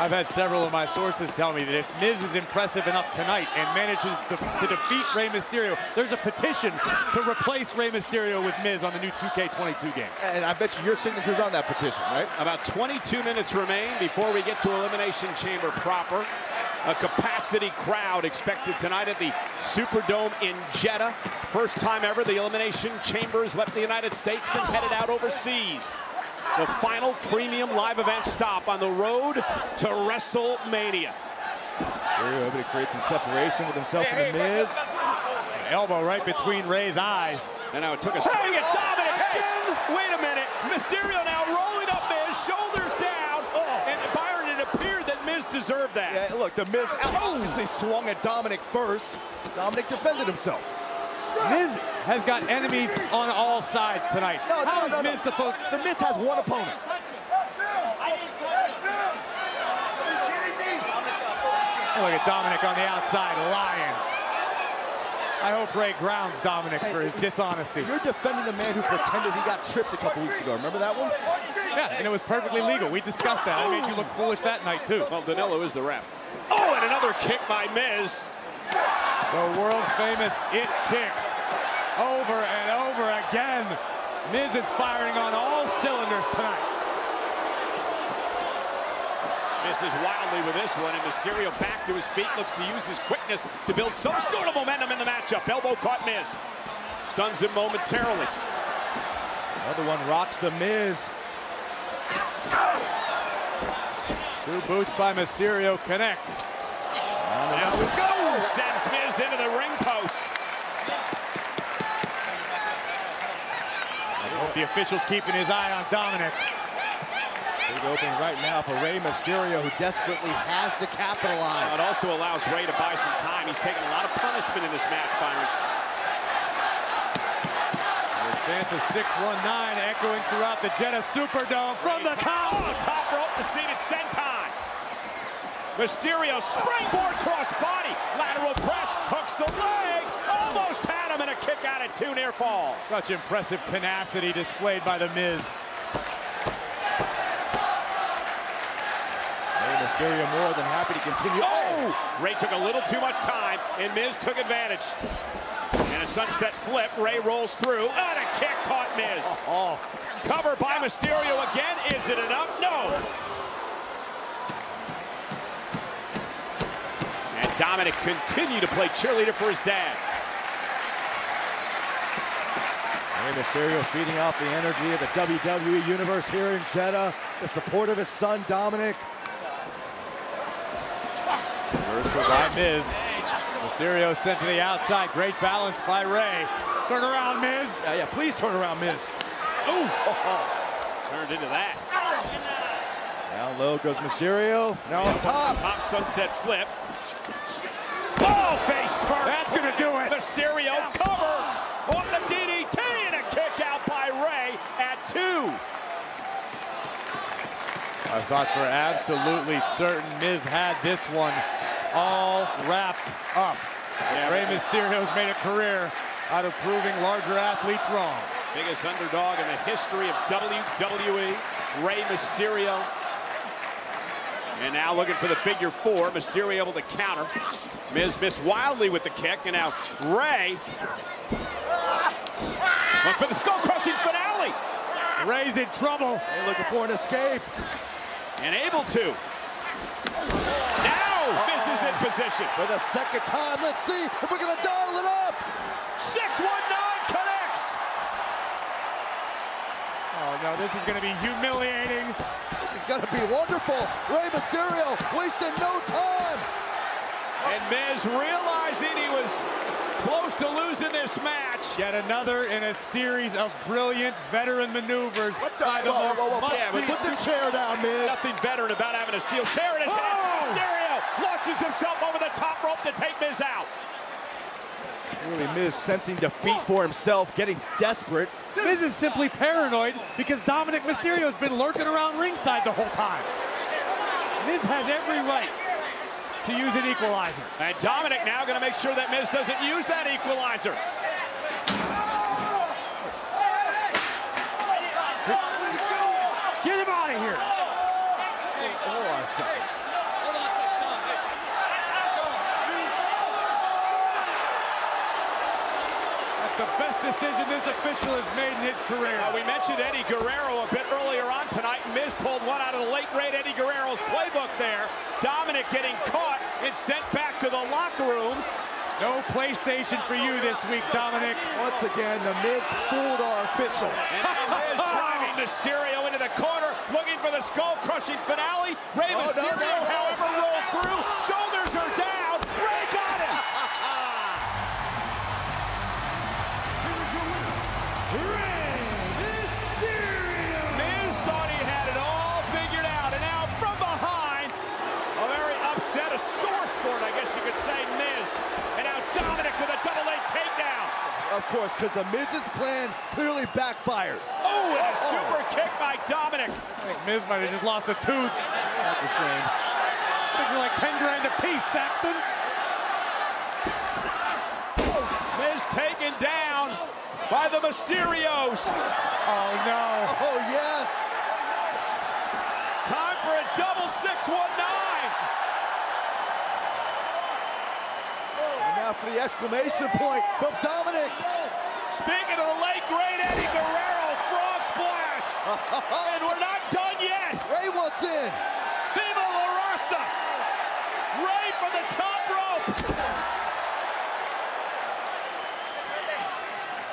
I've had several of my sources tell me that if Miz is impressive enough tonight and manages to, to, defeat Rey Mysterio, there's a petition to replace Rey Mysterio with Miz on the new 2K22 game. And I bet you your signature's on that petition, right? About 22 minutes remain before we get to Elimination Chamber proper. A capacity crowd expected tonight at the Superdome in Jeddah. First time ever the Elimination Chambers left the United States and headed out overseas the final premium live event stop on the road to WrestleMania. Mysterio able to create some separation with himself and The Miz. Elbow right between Rey's eyes. And now it took a swing at Dominic. Hey, wait a minute. Mysterio now rolling up Miz, shoulders down. Oh. And Byron, it appeared that Miz deserved that. Yeah, look, The Miz obviously swung at Dominic first. Dominic defended himself. Miz has got enemies on all sides tonight. No, How no, is no, no. Miz supposed? The Miz has one opponent. Look at Dominic on the outside, lying. I hope Rey grounds Dominic for his dishonesty. You're defending the man who pretended he got tripped a couple weeks ago. Remember that one? Yeah, and it was perfectly legal. We discussed that. I made you look foolish that night, too. Well, Danilo is the ref. Oh, and another kick by Miz. The world famous It Kicks. Over and over again. Miz is firing on all cylinders tonight. Misses wildly with this one, and Mysterio back to his feet, looks to use his quickness to build some sort of momentum in the matchup. Elbow caught Miz. Stuns him momentarily. Another one rocks The Miz. Two boots by Mysterio connect. There we go! Sends Miz into the ring post. I hope the official's keeping his eye on Dominic. Big opening right now for Rey Mysterio, who desperately has to capitalize. It also allows Rey to buy some time. He's taken a lot of punishment in this match, Byron. A chance of 619 echoing throughout the Jeddah Superdome from the top. Oh, top rope to seated senton. Mysterio springboard cross body. Lateral press, hooks the leg. Almost had him in a kick out at two near fall. Such impressive tenacity displayed by The Miz. Rey Mysterio more than happy to continue. Oh! Rey took a little too much time, and Miz took advantage. And a sunset flip, Rey rolls through, and a kick caught Miz. Oh, oh. Cover by Mysterio again, is it enough? No! Dominic continued to play cheerleader for his dad. Rey Mysterio feeding off the energy of the WWE Universe here in Jeddah. The support of his son, Dominic. Reversal by Miz. Mysterio sent to the outside. Great balance by Rey. Turn around, Miz. Yeah, yeah, please turn around, Miz. Ooh! <laughs> Turned into that. Down low goes Mysterio. Now on top. Top sunset flip. Face first. That's gonna do it. Mysterio cover on the DDT and a kick out by Rey at two. I thought for absolutely certain Miz had this one all wrapped up. Yeah, but- Mysterio's made a career out of proving larger athletes wrong. Biggest underdog in the history of WWE, Rey Mysterio. And now looking for the figure four. Mysterio able to counter. Miz missed wildly with the kick, and now Rey went for the skull-crushing finale. Rey's in trouble. They're looking for an escape. And able to. Now Miz is in position. For the second time, let's see if we're gonna dial it up. 619 connects. Oh no, this is gonna be humiliating. This is gonna be wonderful. Rey Mysterio wasting no time. And Miz realizing he was close to losing this match. Yet another in a series of brilliant veteran maneuvers by the Whoa, most whoa, whoa, whoa. must-see Put the chair down, Miz. Nothing veteran about having a steel chair in his hand. Oh! Mysterio launches himself over the top rope to take Miz out. Really, Miz sensing defeat for himself, getting desperate. Miz is simply paranoid because Dominic Mysterio's been lurking around ringside the whole time. Miz has every right to use an equalizer. And Dominic now going to make sure that Miz doesn't use that equalizer. Get him out of here. Hold on a second. That's the best decision this official has made in his career. Uh, we mentioned Eddie Guerrero a bit earlier on tonight, and Miz pulled one out of the late great Eddie Guerrero's playbook there. Dominic getting caught and sent back to the locker room. No PlayStation for you this week, Dominic. Once again, the Miz fooled our official. And now Miz <laughs> driving Mysterio into the corner, looking for the skull-crushing finale. Rey Oh, no, Mysterio, no, no. however, rolls through. Shoulders are down. Sport, I guess you could say, Miz. And now Dominic with a double leg takedown. Of course, because the Miz's plan clearly backfired. Oh, and a super kick by Dominic. I think Miz might have just lost a tooth. That's a shame. Things are like 10 grand a piece, Saxton. Miz taken down by the Mysterios. Oh, no. Oh, yes. Time for a double 619. And now for the exclamation point from Dominic. Speaking of the late great Eddie Guerrero, frog splash. <laughs> and we're not done yet. Rey wants in. Viva La Raza. Rey from the top rope.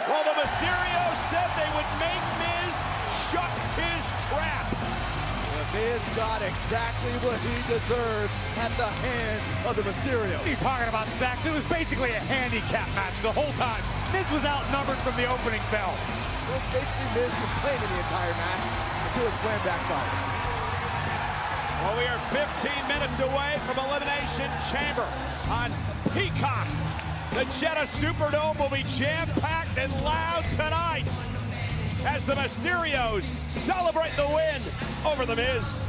Well, the Mysterios said they would make Miz shut his trap. The Miz got exactly what he deserved at the hands of the Mysterio. What are you talking about, Saxton? It was basically a handicap match the whole time. Miz was outnumbered from the opening bell. It was basically Miz complaining the entire match until his plan backfired. Well, we are 15 minutes away from Elimination Chamber on Peacock. The Jeddah Superdome will be jam-packed and loud tonight as the Mysterios celebrate the win over The Miz.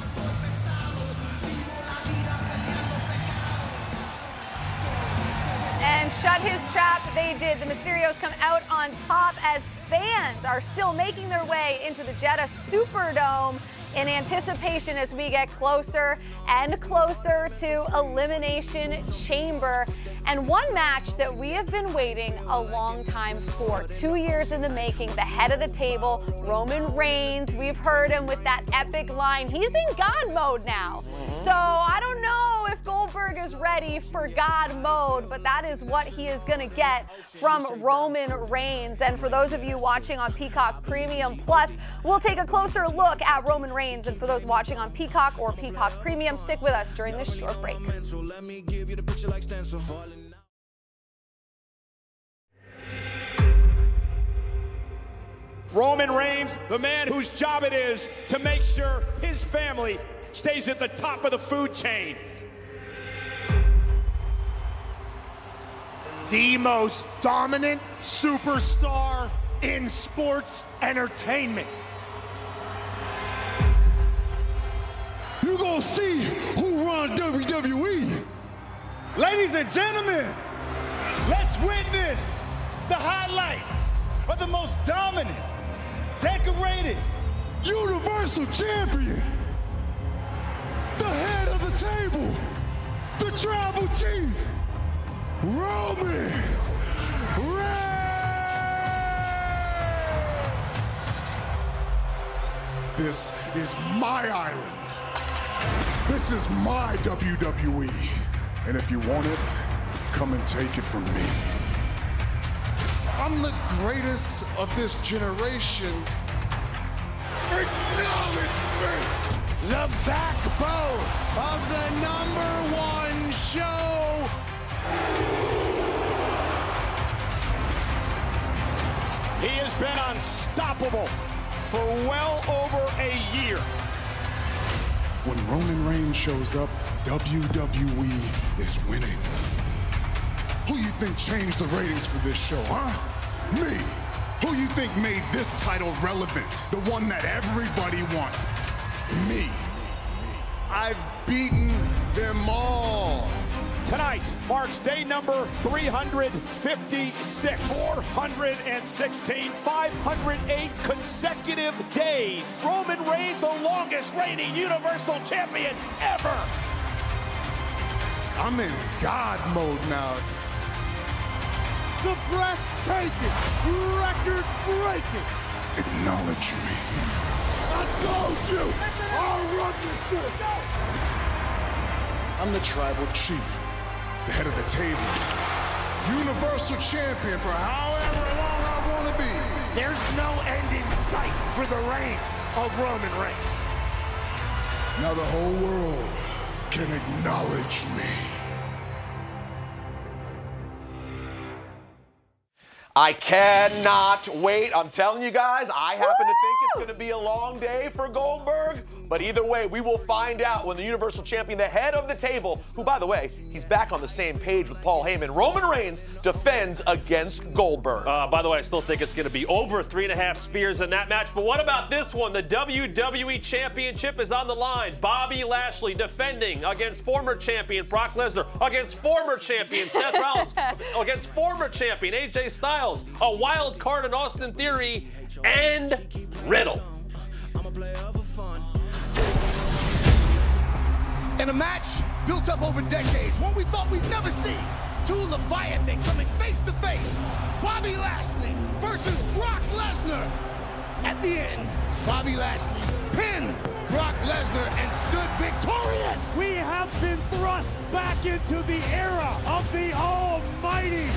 And shut his trap, they did. The Mysterios come out on top as fans are still making their way into the Jeddah Superdome in anticipation as we get closer and closer to Elimination Chamber. And one match that we have been waiting a long time for, two years in the making, the head of the table, Roman Reigns. We've heard him with that epic line. He's in God mode now. Mm-hmm. So I don't know Goldberg is ready for God mode, but that is what he is going to get from Roman Reigns. And for those of you watching on Peacock Premium Plus, we'll take a closer look at Roman Reigns. And for those watching on Peacock or Peacock Premium, stick with us during this short break. Roman Reigns, the man whose job it is to make sure his family stays at the top of the food chain. The most dominant superstar in sports entertainment. You gonna see who run WWE. Ladies and gentlemen, let's witness the highlights of the most dominant, decorated, universal champion, the head of the table, the tribal chief, Roman This is my island. This is my WWE. And if you want it, come and take it from me. I'm the greatest of this generation. Acknowledge me! The backbone of the number one show. He has been unstoppable for well over a year. When Roman Reigns shows up, WWE is winning. Who you think changed the ratings for this show, huh? Me. Who you think made this title relevant? The one that everybody wants. Me. I've beaten them all. Tonight marks day number 356. 416, 508 consecutive days. Roman Reigns, the longest reigning Universal Champion ever. I'm in God mode now. The breathtaking, record-breaking. Acknowledge me. I told you, I'll run this shit. I'm the tribal chief, the head of the table, universal champion for however long I want to be. There's no end in sight for the reign of Roman Reigns. Now the whole world can acknowledge me. I cannot wait. I'm telling you guys, I happen to think it's going to be a long day for Goldberg. But either way, we will find out when the Universal Champion, the head of the table, who, by the way, he's back on the same page with Paul Heyman, Roman Reigns, defends against Goldberg. Uh, by the way, I still think it's going to be over three and a half spears in that match. But what about this one? The WWE Championship is on the line. Bobby Lashley defending against former champion Brock Lesnar, against former champion Seth Rollins, <laughs> against former champion AJ Styles, a wild card in Austin Theory, and Riddle. In a match built up over decades, one we thought we'd never see. Two Leviathan coming face to face. Bobby Lashley versus Brock Lesnar. At the end, Bobby Lashley pinned Brock Lesnar and stood victorious. We have been thrust back into the era of the Almighty.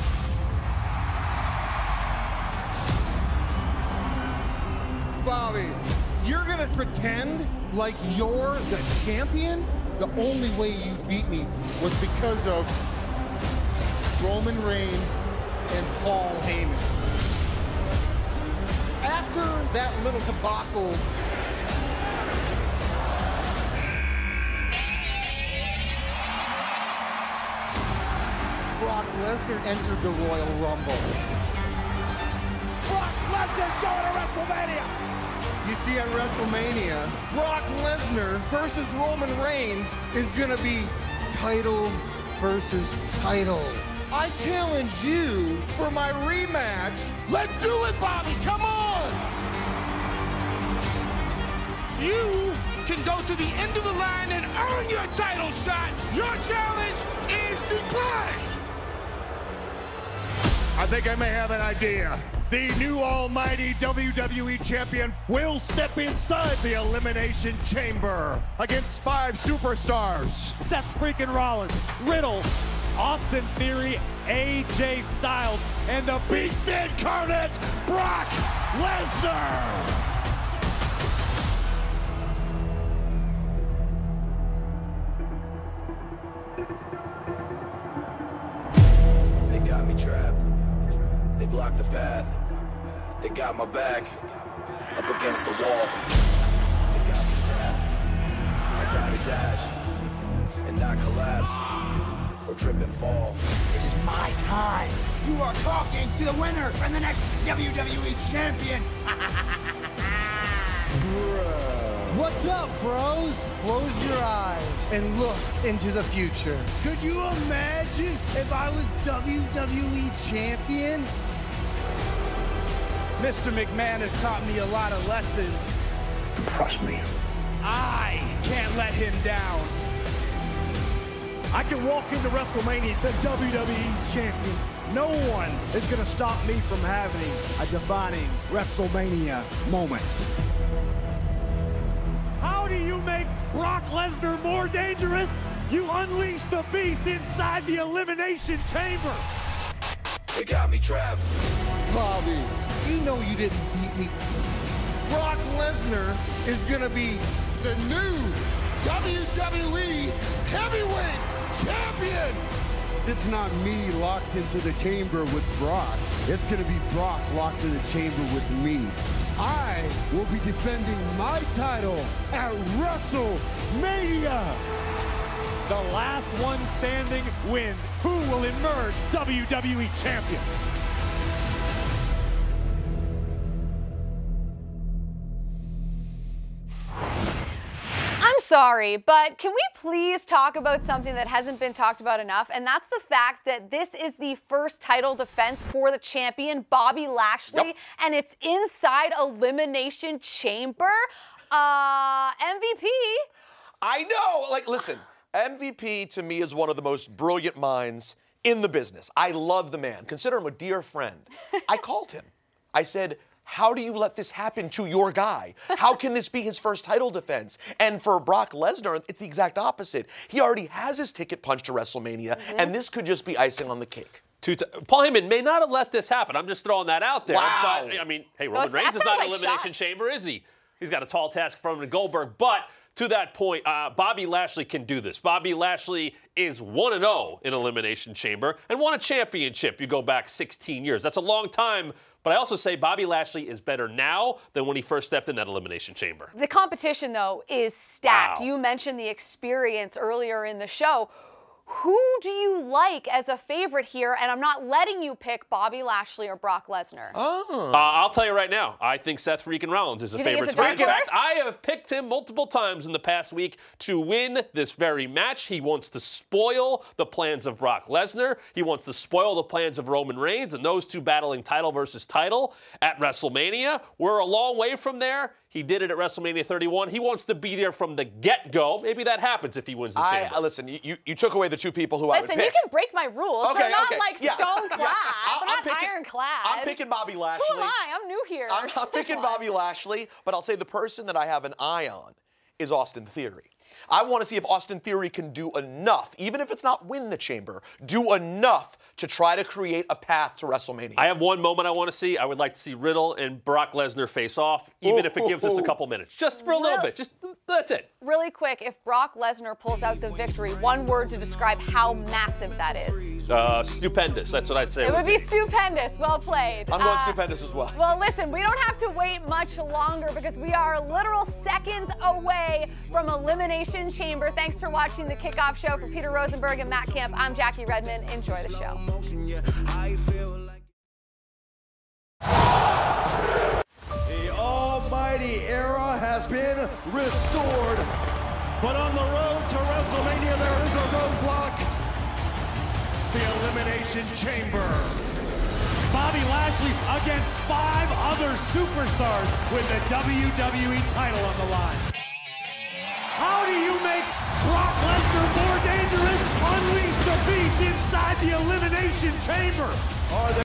Bobby, you're gonna pretend like you're the champion? The only way you beat me was because of Roman Reigns and Paul Heyman. After that little debacle, Brock Lesnar entered the Royal Rumble. Brock Lesnar's going to WrestleMania. You see, at WrestleMania, Brock Lesnar versus Roman Reigns is gonna be title versus title. I challenge you for my rematch. Let's do it, Bobby. Come on. You can go to the end of the line and earn your title shot. Your challenge is declined. I think I may have an idea. The new almighty WWE champion will step inside the Elimination Chamber against five superstars. Seth freaking Rollins, Riddle, Austin Theory, AJ Styles, and the Beast Incarnate, Brock Lesnar. They got my back up against the wall. They got me trapped. I gotta dash and not collapse or trip and fall. It is my time. You are talking to the winner and the next WWE champion. <laughs> What's up, bros? Close your eyes and look into the future. Could you imagine if I was WWE champion? Mr. McMahon has taught me a lot of lessons. Trust me. I can't let him down. I can walk into WrestleMania the WWE champion. No one is going to stop me from having a defining WrestleMania moment. How do you make Brock Lesnar more dangerous? You unleash the beast inside the Elimination Chamber. They got me trapped. Bobby, you know you didn't beat me. Brock Lesnar is gonna be the new WWE Heavyweight Champion. It's not me locked into the chamber with Brock. It's gonna be Brock locked in the chamber with me. I will be defending my title at WrestleMania. The last one standing wins. Who will emerge WWE champion? Sorry, but can we please talk about something that hasn't been talked about enough? And that's the fact that this is the first title defense for the champion, Bobby Lashley, Yep. and it's inside Elimination Chamber. Uh, MVP. I know. Like, listen, MVP to me is one of the most brilliant minds in the business. I love the man. Consider him a dear friend. <laughs> I called him. I said, how do you let this happen to your guy? How can this be his first title defense? And for Brock Lesnar, it's the exact opposite. He already has his ticket punched to WrestleMania, mm-hmm. and this could just be icing on the cake. Two t- Paul Heyman may not have let this happen. I'm just throwing that out there. Wow. But I mean, hey, Roman that Reigns is not an like elimination shots. chamber, is he? He's got a tall task from him to Goldberg. But to that point, uh, Bobby Lashley can do this. Bobby Lashley is 1 0 in Elimination Chamber and won a championship. You go back 16 years. That's a long time. But I also say Bobby Lashley is better now than when he first stepped in that Elimination Chamber. The competition, though, is stacked. Wow. You mentioned the experience earlier in the show. Who do you like as a favorite here? And I'm not letting you pick Bobby Lashley or Brock Lesnar. Uh, I'll tell you right now, I think Seth freaking Rollins is a You think favorite he's to a win. In dark fact, horse? I have picked him multiple times in the past week to win this very match. He wants to spoil the plans of Brock Lesnar. He wants to spoil the plans of Roman Reigns and those two battling title versus title at WrestleMania. We're a long way from there. He did it at WrestleMania 31. He wants to be there from the get-go. Maybe that happens if he wins the I, chamber. uh, listen, you, you, you took away the two people who I would Listen, pick. you can break my rules. Okay, They're not okay, like yeah. stone clad. Yeah, They're I'm not picking- ironclad. I'm picking Bobby Lashley. Who am I? I'm new here. I'm, I'm picking Bobby Lashley, but I'll say the person that I have an eye on is Austin Theory. I want to see if Austin Theory can do enough, even if it's not win the chamber, do enough to try to create a path to WrestleMania. I have one moment I want to see. I would like to see Riddle and Brock Lesnar face off, even if it gives us a couple minutes, just for a little Really? bit. Just that's it. Really quick, if Brock Lesnar pulls out the victory, one word to describe how massive that is. Uh, stupendous. That's what I'd say. It would be stupendous. Well played. I'm going Uh, stupendous as well. Well, listen, we don't have to wait much longer because we are literal seconds away from Elimination Chamber. Thanks for watching the kickoff show for Peter Rosenberg and Matt Camp. I'm Jackie Redmond. Enjoy the show. The almighty era has been restored. But on the road to WrestleMania, there is a roadblock. The Elimination Chamber. Bobby Lashley against five other superstars with the WWE title on the line. How do you make Brock Lesnar more dangerous? Unleash the beast inside the Elimination Chamber. Are there